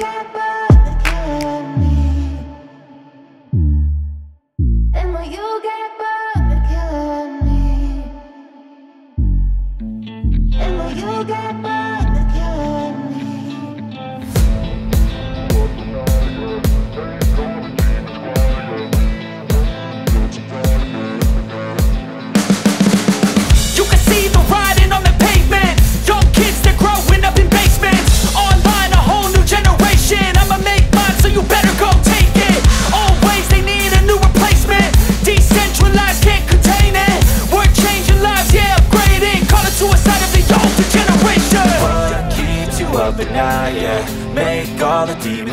will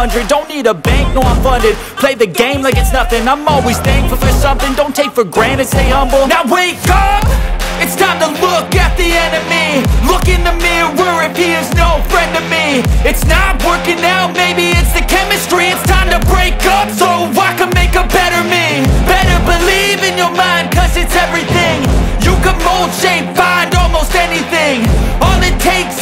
100 Don't need a bank, no I'm funded. Play the game like it's nothing. I'm always thankful for something. Don't take for granted, stay humble. Now wake up! It's time to look at the enemy. Look in the mirror if he is no friend to me. It's not working out, maybe it's the chemistry. It's time to break up so I can make a better me. Better believe in your mind cause it's everything. You can mold, shape, find almost anything. All it takes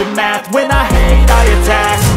aftermath When I hate, I attack.